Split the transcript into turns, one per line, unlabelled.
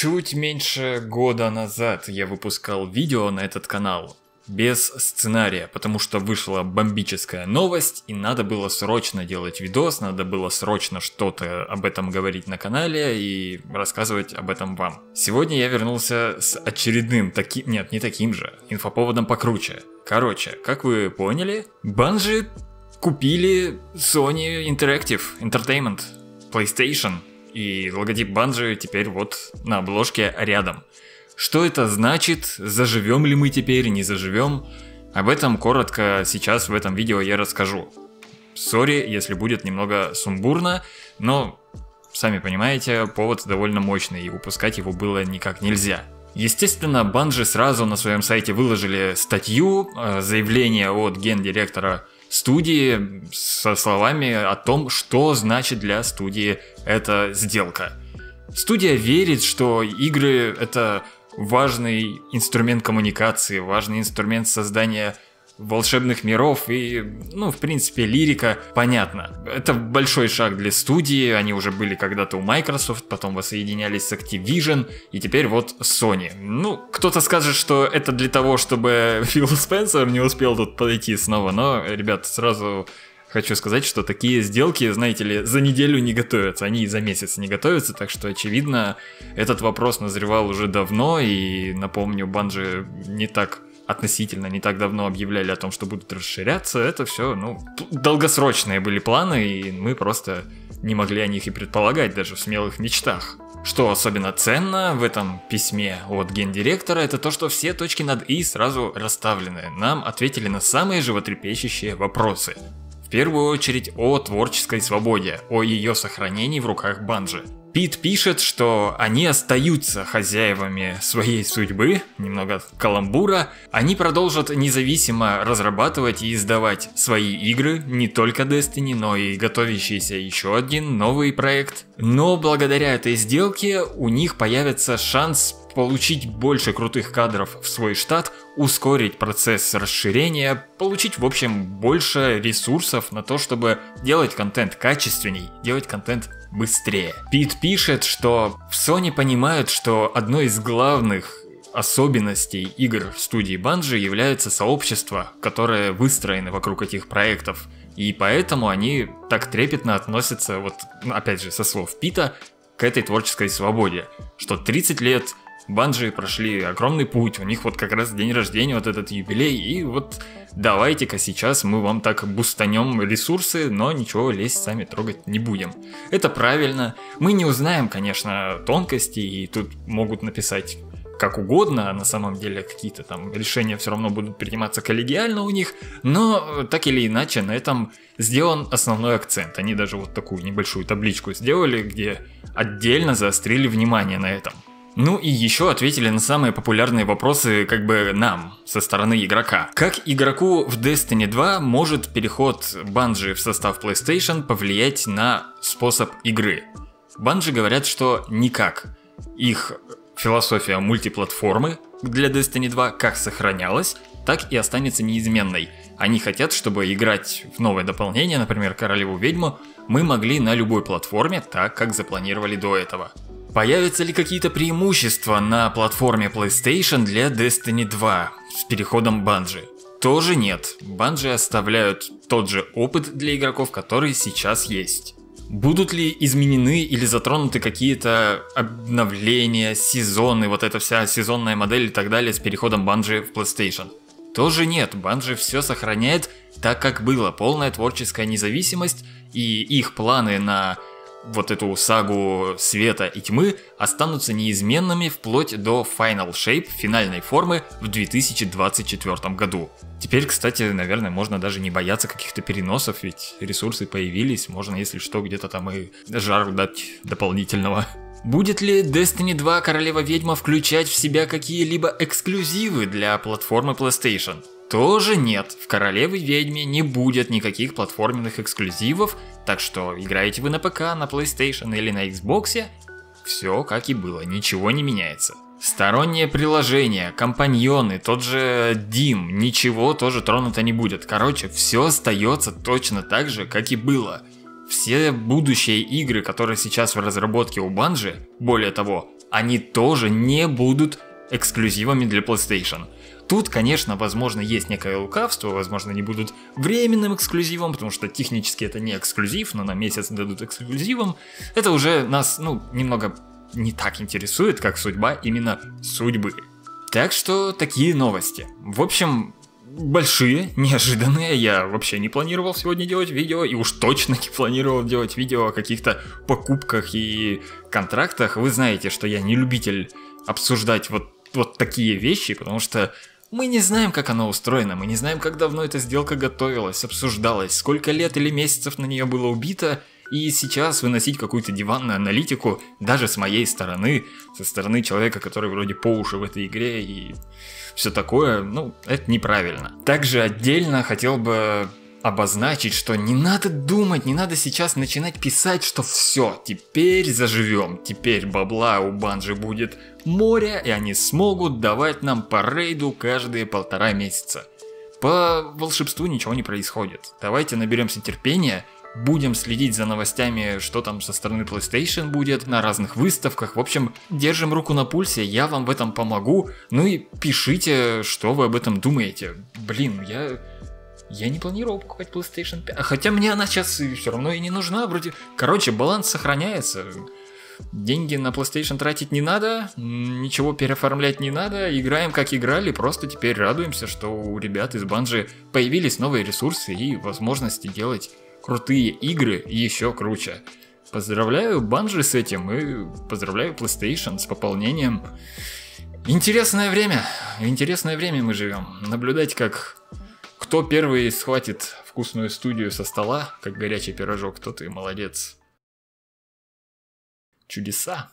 Чуть меньше года назад я выпускал видео на этот канал без сценария, потому что вышла бомбическая новость, и надо было срочно делать видос, надо было срочно что-то об этом говорить на канале и рассказывать об этом вам. Сегодня я вернулся с очередным таким, нет, не таким же, инфоповодом покруче. Короче, как вы поняли, Банжи купили Sony Interactive Entertainment, PlayStation, и логотип Bungie теперь вот на обложке рядом. Что это значит? Заживем ли мы теперь, не заживем? Об этом коротко сейчас в этом видео я расскажу. Sorry, если будет немного сумбурно, но, сами понимаете, повод довольно мощный, и упускать его было никак нельзя. Естественно, Bungie сразу на своем сайте выложили статью, э, заявление от гендиректора студии со словами о том, что значит для студии эта сделка. Студия верит, что игры это важный инструмент коммуникации, важный инструмент создания волшебных миров и, ну, в принципе, лирика, понятно. Это большой шаг для студии, они уже были когда-то у Microsoft, потом воссоединялись с Activision, и теперь вот Sony. Ну, кто-то скажет, что это для того, чтобы Фил Спенсер не успел тут подойти снова, но, ребят, сразу Хочу сказать, что такие сделки, знаете ли, за неделю не готовятся, они и за месяц не готовятся, так что, очевидно, этот вопрос назревал уже давно, и, напомню, Банжи не так относительно не так давно объявляли о том, что будут расширяться, это все, ну, долгосрочные были планы, и мы просто не могли о них и предполагать даже в смелых мечтах. Что особенно ценно в этом письме от гендиректора, это то, что все точки над «и» сразу расставлены. Нам ответили на самые животрепещущие вопросы. В первую очередь о творческой свободе, о ее сохранении в руках Банжи. Пит пишет, что они остаются хозяевами своей судьбы, немного каламбура, они продолжат независимо разрабатывать и издавать свои игры, не только Destiny, но и готовящийся еще один новый проект. Но благодаря этой сделке у них появится шанс получить больше крутых кадров в свой штат, ускорить процесс расширения, получить в общем больше ресурсов на то, чтобы делать контент качественней, делать контент быстрее. Пит пишет, что в Sony понимают, что одной из главных особенностей игр студии Bungie является сообщество, которое выстроено вокруг этих проектов. И поэтому они так трепетно относятся, вот опять же со слов Пита, к этой творческой свободе, что 30 лет Банжи прошли огромный путь, у них вот как раз день рождения, вот этот юбилей, и вот давайте-ка сейчас мы вам так бустанем ресурсы, но ничего лезть сами трогать не будем. Это правильно, мы не узнаем, конечно, тонкости, и тут могут написать как угодно, а на самом деле какие-то там решения все равно будут приниматься коллегиально у них, но так или иначе на этом сделан основной акцент. Они даже вот такую небольшую табличку сделали, где отдельно заострили внимание на этом. Ну и еще ответили на самые популярные вопросы как бы нам, со стороны игрока. Как игроку в Destiny 2 может переход Bungie в состав PlayStation повлиять на способ игры? Bungie говорят, что никак. Их философия мультиплатформы для Destiny 2 как сохранялась, так и останется неизменной. Они хотят, чтобы играть в новое дополнение, например, Королеву Ведьму, мы могли на любой платформе, так как запланировали до этого. Появятся ли какие-то преимущества на платформе PlayStation для Destiny 2 с переходом Bungie? Тоже нет. Bungie оставляют тот же опыт для игроков, который сейчас есть. Будут ли изменены или затронуты какие-то обновления, сезоны, вот эта вся сезонная модель и так далее с переходом Bungie в PlayStation? Тоже нет, Bungie все сохраняет так, как было, полная творческая независимость и их планы на вот эту сагу света и тьмы останутся неизменными вплоть до Final Shape, финальной формы в 2024 году. Теперь, кстати, наверное, можно даже не бояться каких-то переносов, ведь ресурсы появились, можно, если что, где-то там и жару дать дополнительного. Будет ли Destiny 2 Королева Ведьма включать в себя какие-либо эксклюзивы для платформы PlayStation? Тоже нет, в Королеве Ведьме не будет никаких платформенных эксклюзивов, так что играете вы на ПК, на PlayStation или на Xbox, все как и было, ничего не меняется. Сторонние приложения, компаньоны, тот же Дим, ничего тоже тронуто не будет. Короче, все остается точно так же, как и было. Все будущие игры, которые сейчас в разработке у Банжи, более того, они тоже не будут эксклюзивами для PlayStation. Тут, конечно, возможно, есть некое лукавство, возможно, они будут временным эксклюзивом, потому что технически это не эксклюзив, но на месяц дадут эксклюзивом. Это уже нас, ну, немного не так интересует, как судьба именно судьбы. Так что такие новости. В общем, большие, неожиданные. Я вообще не планировал сегодня делать видео, и уж точно не планировал делать видео о каких-то покупках и контрактах. Вы знаете, что я не любитель обсуждать вот, вот такие вещи, потому что мы не знаем, как оно устроено, мы не знаем, как давно эта сделка готовилась, обсуждалась, сколько лет или месяцев на нее было убито, и сейчас выносить какую-то диванную аналитику даже с моей стороны, со стороны человека, который вроде по уши в этой игре и все такое, ну, это неправильно. Также отдельно хотел бы обозначить, что не надо думать, не надо сейчас начинать писать, что все, теперь заживем, теперь бабла у банжи будет море, и они смогут давать нам по рейду каждые полтора месяца. По волшебству ничего не происходит. Давайте наберемся терпения, будем следить за новостями, что там со стороны PlayStation будет, на разных выставках. В общем, держим руку на пульсе, я вам в этом помогу. Ну и пишите, что вы об этом думаете. Блин, я я не планировал покупать PlayStation 5. Хотя мне она сейчас все равно и не нужна. Вроде. Короче, баланс сохраняется. Деньги на PlayStation тратить не надо, ничего переоформлять не надо, играем как играли, просто теперь радуемся, что у ребят из Банжи появились новые ресурсы и возможности делать крутые игры еще круче. Поздравляю Банжи с этим и поздравляю PlayStation с пополнением. Интересное время, интересное время мы живем. Наблюдать, как кто первый схватит вкусную студию со стола, как горячий пирожок, тот и молодец. Чудеса.